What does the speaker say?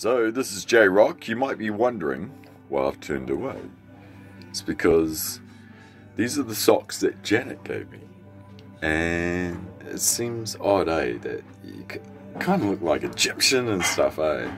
So, this is J Rock. You might be wondering why I've turned away. It's because these are the socks that Janet gave me. And it seems odd, eh, that you kind of look like Egyptian and stuff, eh?